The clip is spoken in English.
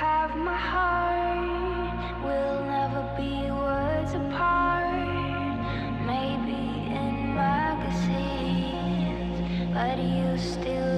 have my heart. We'll never be words apart. Maybe in magazines, but you still